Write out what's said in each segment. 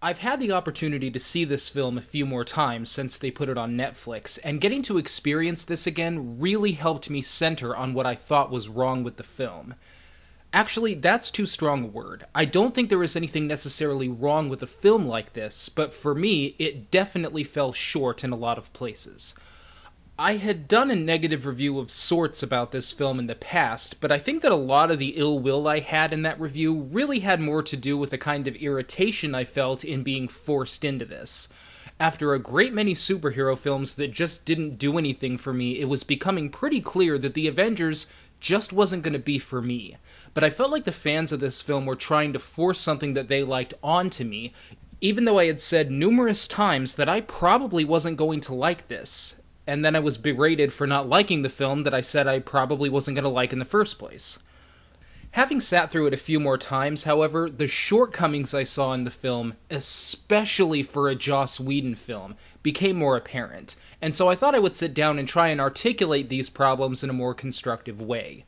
I've had the opportunity to see this film a few more times since they put it on Netflix, and getting to experience this again really helped me center on what I thought was wrong with the film. Actually, that's too strong a word. I don't think there is anything necessarily wrong with a film like this, but for me, it definitely fell short in a lot of places. I had done a negative review of sorts about this film in the past, but I think that a lot of the ill will I had in that review really had more to do with the kind of irritation I felt in being forced into this. After a great many superhero films that just didn't do anything for me, it was becoming pretty clear that The Avengers just wasn't going to be for me. But I felt like the fans of this film were trying to force something that they liked onto me, even though I had said numerous times that I probably wasn't going to like this and then I was berated for not liking the film that I said I probably wasn't going to like in the first place. Having sat through it a few more times, however, the shortcomings I saw in the film, especially for a Joss Whedon film, became more apparent, and so I thought I would sit down and try and articulate these problems in a more constructive way.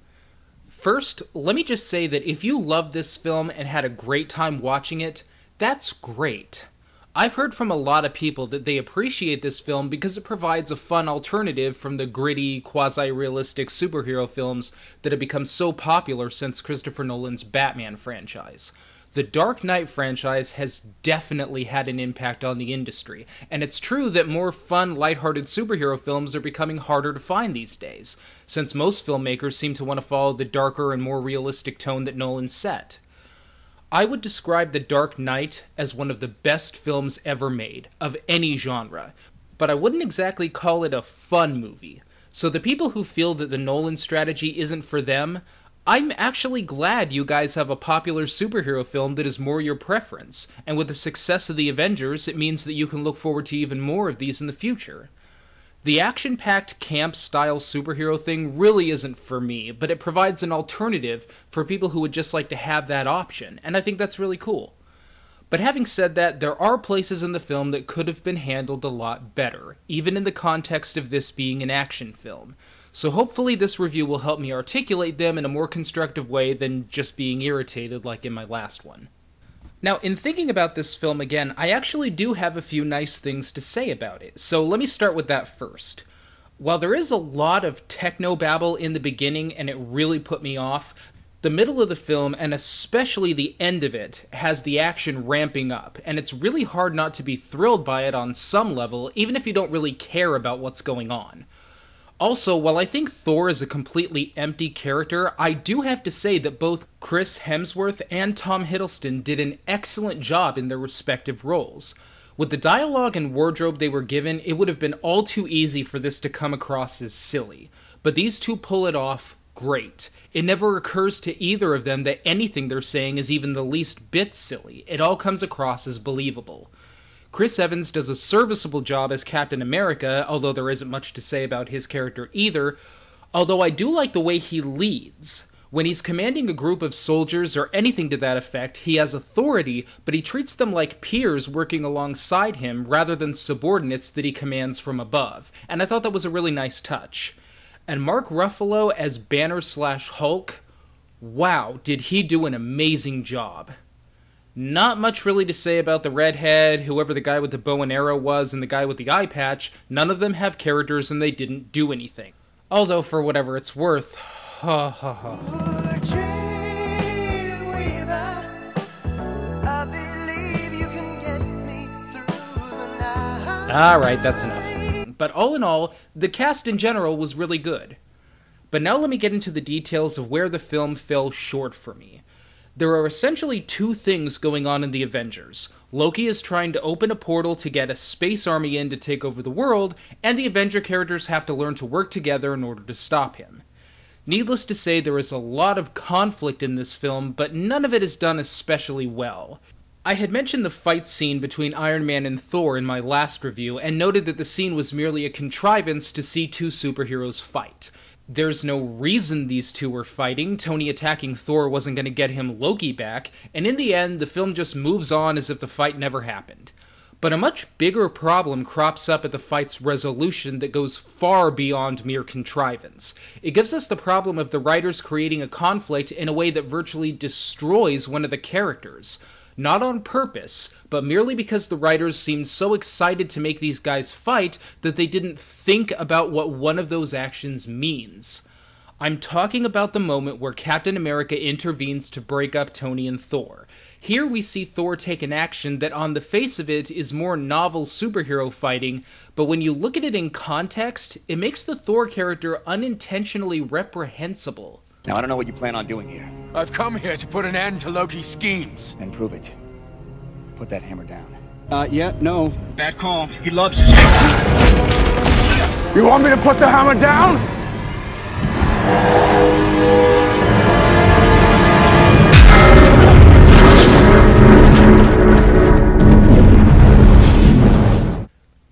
First, let me just say that if you loved this film and had a great time watching it, that's great. I've heard from a lot of people that they appreciate this film because it provides a fun alternative from the gritty, quasi realistic superhero films that have become so popular since Christopher Nolan's Batman franchise. The Dark Knight franchise has definitely had an impact on the industry, and it's true that more fun, lighthearted superhero films are becoming harder to find these days, since most filmmakers seem to want to follow the darker and more realistic tone that Nolan set. I would describe The Dark Knight as one of the best films ever made, of any genre, but I wouldn't exactly call it a fun movie. So the people who feel that the Nolan strategy isn't for them, I'm actually glad you guys have a popular superhero film that is more your preference, and with the success of the Avengers, it means that you can look forward to even more of these in the future. The action packed camp style superhero thing really isn't for me, but it provides an alternative for people who would just like to have that option, and I think that's really cool. But having said that, there are places in the film that could have been handled a lot better, even in the context of this being an action film. So hopefully, this review will help me articulate them in a more constructive way than just being irritated like in my last one. Now, in thinking about this film again, I actually do have a few nice things to say about it, so let me start with that first. While there is a lot of techno babble in the beginning and it really put me off, the middle of the film, and especially the end of it, has the action ramping up, and it's really hard not to be thrilled by it on some level, even if you don't really care about what's going on. Also, while I think Thor is a completely empty character, I do have to say that both Chris Hemsworth and Tom Hiddleston did an excellent job in their respective roles. With the dialogue and wardrobe they were given, it would have been all too easy for this to come across as silly. But these two pull it off great. It never occurs to either of them that anything they're saying is even the least bit silly. It all comes across as believable. Chris Evans does a serviceable job as Captain America, although there isn't much to say about his character either. Although I do like the way he leads. When he's commanding a group of soldiers or anything to that effect, he has authority, but he treats them like peers working alongside him rather than subordinates that he commands from above. And I thought that was a really nice touch. And Mark Ruffalo as Banner slash Hulk, wow, did he do an amazing job. Not much really to say about the redhead, whoever the guy with the bow and arrow was, and the guy with the eye patch. None of them have characters and they didn't do anything. Although, for whatever it's worth, ha ha ha. Alright, that's enough. But all in all, the cast in general was really good. But now let me get into the details of where the film fell short for me there are essentially two things going on in the Avengers. Loki is trying to open a portal to get a space army in to take over the world, and the Avenger characters have to learn to work together in order to stop him. Needless to say, there is a lot of conflict in this film, but none of it is done especially well. I had mentioned the fight scene between Iron Man and Thor in my last review, and noted that the scene was merely a contrivance to see two superheroes fight there's no reason these two were fighting. Tony attacking Thor wasn't going to get him Loki back, and in the end, the film just moves on as if the fight never happened. But a much bigger problem crops up at the fight's resolution that goes far beyond mere contrivance. It gives us the problem of the writers creating a conflict in a way that virtually destroys one of the characters. Not on purpose, but merely because the writers seemed so excited to make these guys fight that they didn't think about what one of those actions means. I'm talking about the moment where Captain America intervenes to break up Tony and Thor. Here we see Thor take an action that, on the face of it, is more novel superhero fighting, but when you look at it in context, it makes the Thor character unintentionally reprehensible. Now, I don't know what you plan on doing here. I've come here to put an end to Loki's schemes. Then prove it. Put that hammer down. Uh, yeah, no. Bad call. He loves his hammer. You want me to put the hammer down?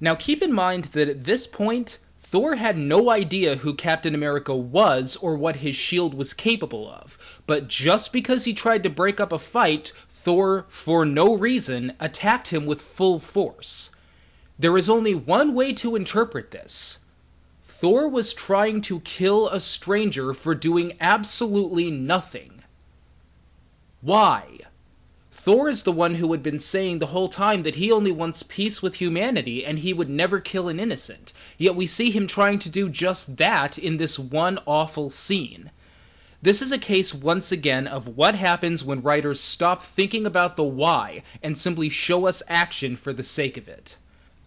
Now keep in mind that at this point, Thor had no idea who Captain America was or what his shield was capable of, but just because he tried to break up a fight, Thor, for no reason, attacked him with full force. There is only one way to interpret this. Thor was trying to kill a stranger for doing absolutely nothing. Why? Thor is the one who had been saying the whole time that he only wants peace with humanity and he would never kill an innocent. Yet we see him trying to do just that in this one awful scene. This is a case once again of what happens when writers stop thinking about the why and simply show us action for the sake of it.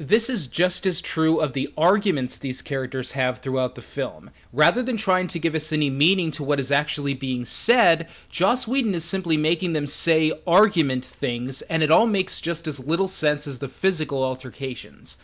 This is just as true of the arguments these characters have throughout the film. Rather than trying to give us any meaning to what is actually being said, Joss Whedon is simply making them say argument things, and it all makes just as little sense as the physical altercations.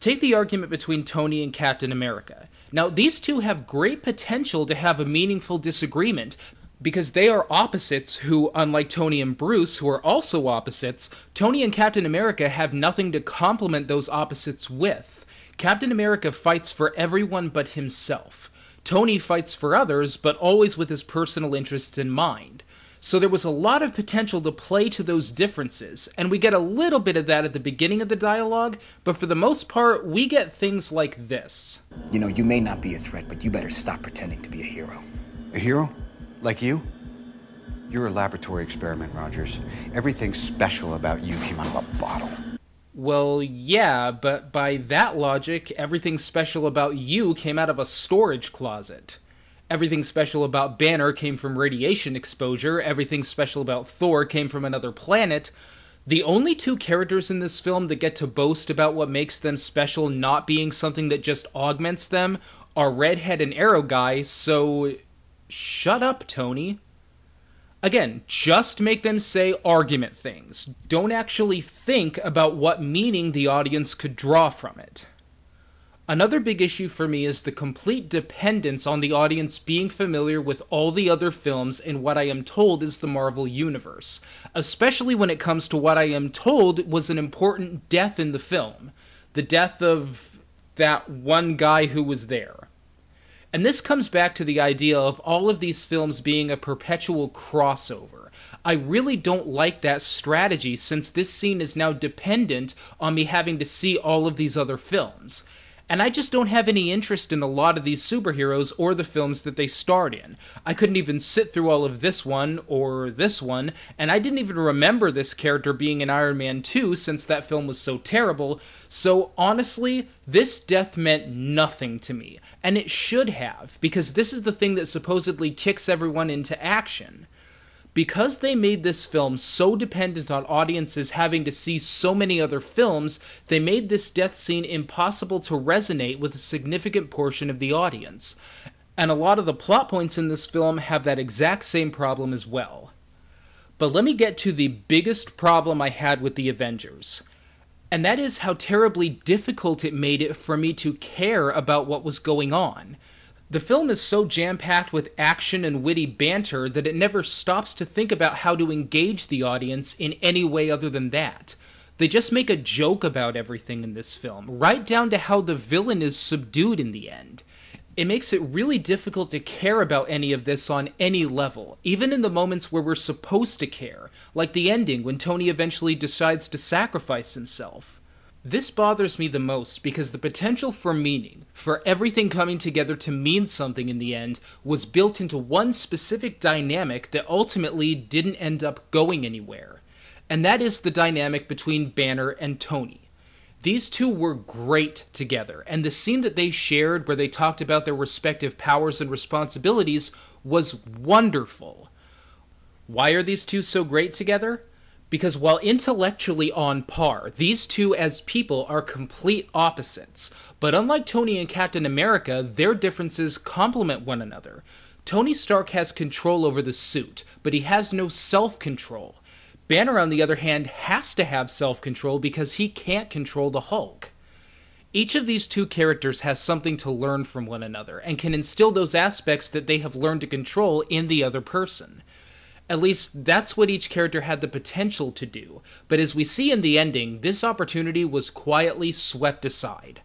Take the argument between Tony and Captain America. Now, these two have great potential to have a meaningful disagreement, because they are opposites who, unlike Tony and Bruce, who are also opposites, Tony and Captain America have nothing to complement those opposites with. Captain America fights for everyone but himself. Tony fights for others, but always with his personal interests in mind. So there was a lot of potential to play to those differences, and we get a little bit of that at the beginning of the dialogue, but for the most part, we get things like this. You know, you may not be a threat, but you better stop pretending to be a hero. A hero? Like you? You're a laboratory experiment, Rogers. Everything special about you came out of a bottle. Well, yeah, but by that logic, everything special about you came out of a storage closet. Everything special about Banner came from radiation exposure, everything special about Thor came from another planet. The only two characters in this film that get to boast about what makes them special not being something that just augments them are Redhead and Arrow Guy, so Shut up, Tony. Again, just make them say argument things. Don't actually think about what meaning the audience could draw from it. Another big issue for me is the complete dependence on the audience being familiar with all the other films in what I am told is the Marvel Universe, especially when it comes to what I am told was an important death in the film the death of that one guy who was there. And this comes back to the idea of all of these films being a perpetual crossover. I really don't like that strategy since this scene is now dependent on me having to see all of these other films and I just don't have any interest in a lot of these superheroes or the films that they starred in. I couldn't even sit through all of this one or this one, and I didn't even remember this character being in Iron Man 2 since that film was so terrible. So honestly, this death meant nothing to me, and it should have, because this is the thing that supposedly kicks everyone into action because they made this film so dependent on audiences having to see so many other films, they made this death scene impossible to resonate with a significant portion of the audience. And a lot of the plot points in this film have that exact same problem as well. But let me get to the biggest problem I had with the Avengers. And that is how terribly difficult it made it for me to care about what was going on. The film is so jam packed with action and witty banter that it never stops to think about how to engage the audience in any way other than that. They just make a joke about everything in this film, right down to how the villain is subdued in the end. It makes it really difficult to care about any of this on any level, even in the moments where we're supposed to care, like the ending when Tony eventually decides to sacrifice himself. This bothers me the most because the potential for meaning, for everything coming together to mean something in the end, was built into one specific dynamic that ultimately didn't end up going anywhere. and that is the dynamic between Banner and Tony. These two were great together, and the scene that they shared where they talked about their respective powers and responsibilities was wonderful. Why are these two so great together? Because while intellectually on par, these two as people are complete opposites. But unlike Tony and Captain America, their differences complement one another. Tony Stark has control over the suit, but he has no self control. Banner, on the other hand, has to have self control because he can't control the Hulk. Each of these two characters has something to learn from one another and can instill those aspects that they have learned to control in the other person. At least that's what each character had the potential to do, but as we see in the ending, this opportunity was quietly swept aside.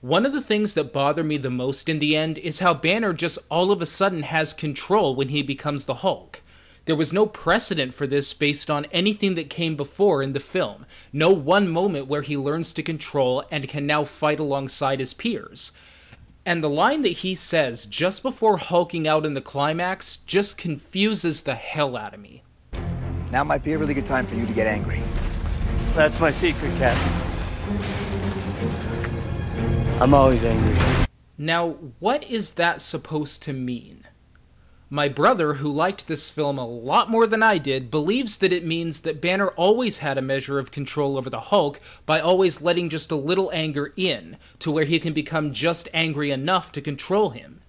One of the things that bother me the most in the end is how Banner just all of a sudden has control when he becomes the Hulk. There was no precedent for this based on anything that came before in the film. No one moment where he learns to control and can now fight alongside his peers. And the line that he says just before hulking out in the climax just confuses the hell out of me. Now might be a really good time for you to get angry. That's my secret, Captain. I'm always angry. Now, what is that supposed to mean? My brother, who liked this film a lot more than I did, believes that it means that Banner always had a measure of control over the Hulk by always letting just a little anger in, to where he can become just angry enough to control him.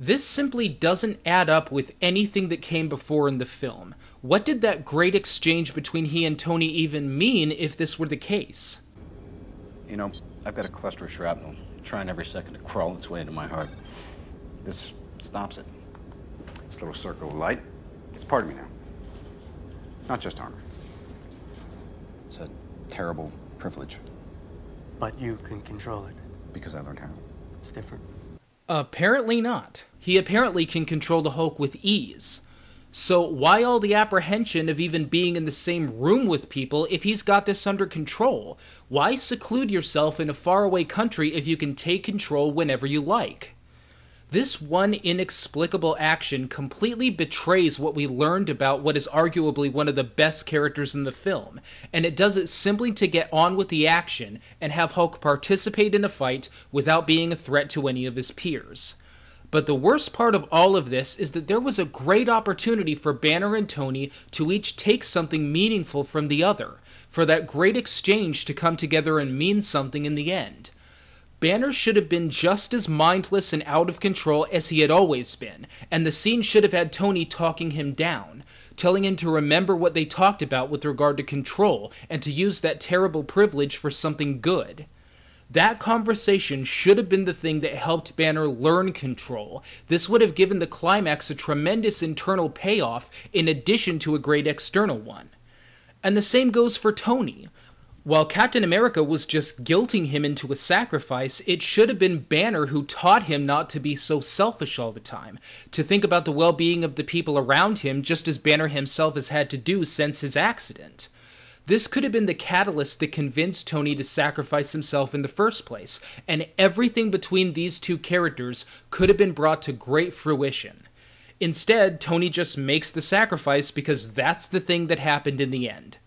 This simply doesn't add up with anything that came before in the film. What did that great exchange between he and Tony even mean if this were the case? You know, I've got a cluster of shrapnel trying every second to crawl its way into my heart. This stops it. This little circle of light, it's part of me now. Not just armor. It's a terrible privilege But you can control it. because I learned how. It's different. Apparently not. He apparently can control the Hulk with ease. So why all the apprehension of even being in the same room with people if he's got this under control? Why seclude yourself in a faraway country if you can take control whenever you like? This one inexplicable action completely betrays what we learned about what is arguably one of the best characters in the film, and it does it simply to get on with the action and have Hulk participate in a fight without being a threat to any of his peers. But the worst part of all of this is that there was a great opportunity for Banner and Tony to each take something meaningful from the other, for that great exchange to come together and mean something in the end. Banner should have been just as mindless and out of control as he had always been, and the scene should have had Tony talking him down, telling him to remember what they talked about with regard to control and to use that terrible privilege for something good. That conversation should have been the thing that helped Banner learn control. This would have given the climax a tremendous internal payoff in addition to a great external one. And the same goes for Tony. While Captain America was just guilting him into a sacrifice, it should have been Banner who taught him not to be so selfish all the time, to think about the well being of the people around him just as Banner himself has had to do since his accident. This could have been the catalyst that convinced Tony to sacrifice himself in the first place, and everything between these two characters could have been brought to great fruition. Instead, Tony just makes the sacrifice because that's the thing that happened in the end.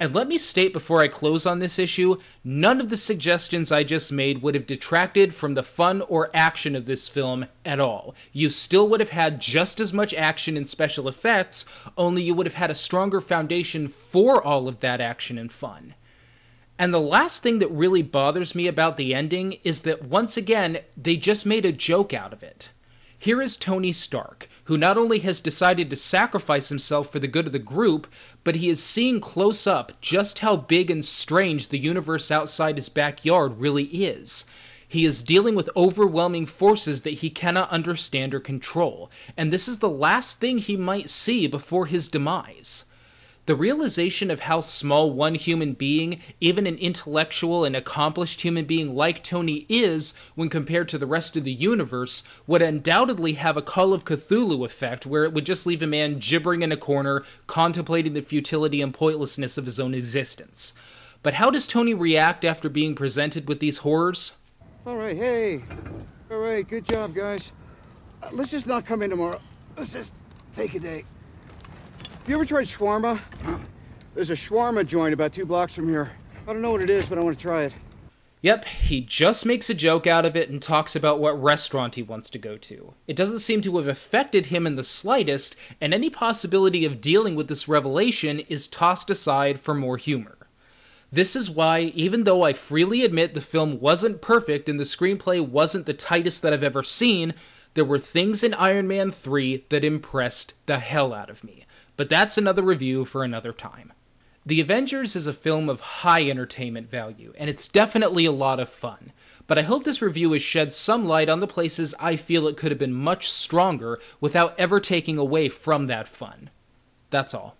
And let me state before I close on this issue none of the suggestions I just made would have detracted from the fun or action of this film at all. You still would have had just as much action and special effects, only you would have had a stronger foundation for all of that action and fun. And the last thing that really bothers me about the ending is that once again, they just made a joke out of it. Here is Tony Stark, who not only has decided to sacrifice himself for the good of the group, but he is seeing close up just how big and strange the universe outside his backyard really is. He is dealing with overwhelming forces that he cannot understand or control, and this is the last thing he might see before his demise. The realization of how small one human being, even an intellectual and accomplished human being like Tony, is when compared to the rest of the universe would undoubtedly have a Call of Cthulhu effect where it would just leave a man gibbering in a corner, contemplating the futility and pointlessness of his own existence. But how does Tony react after being presented with these horrors? All right, hey. All right, good job, guys. Uh, let's just not come in tomorrow. Let's just take a day. You ever tried shawarma? There's a shawarma joint about two blocks from here. I don't know what it is, but I want to try it. Yep, he just makes a joke out of it and talks about what restaurant he wants to go to. It doesn't seem to have affected him in the slightest, and any possibility of dealing with this revelation is tossed aside for more humor. This is why, even though I freely admit the film wasn't perfect and the screenplay wasn't the tightest that I've ever seen, there were things in Iron Man 3 that impressed the hell out of me. But that's another review for another time. The Avengers is a film of high entertainment value, and it's definitely a lot of fun. But I hope this review has shed some light on the places I feel it could have been much stronger without ever taking away from that fun. That's all.